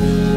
you.